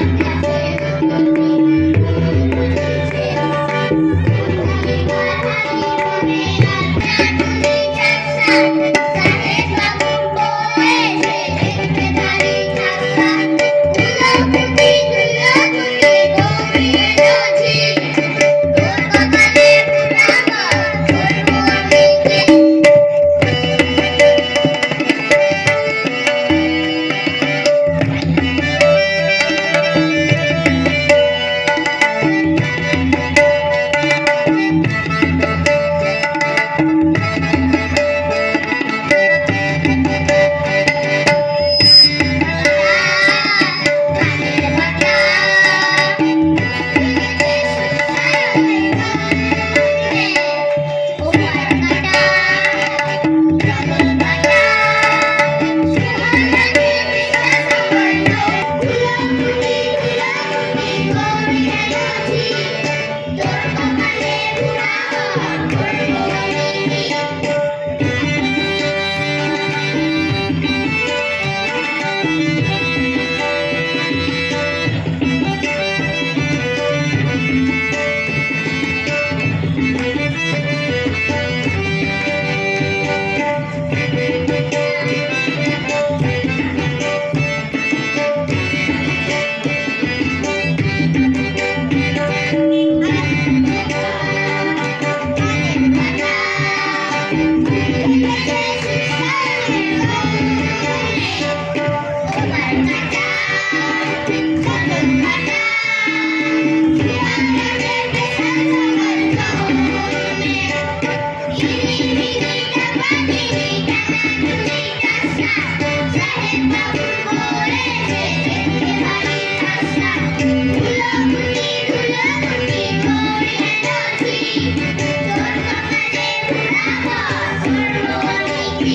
Yeah.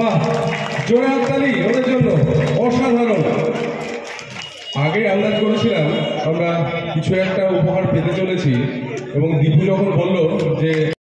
বাহ জোরে হাততালি ওদের জন্য অসাধারণ। আগে আন্দাজ করেছিলাম, আমরা কিছু একটা উপহার পেতে চলেছি এবং দীপু যখন বলল যে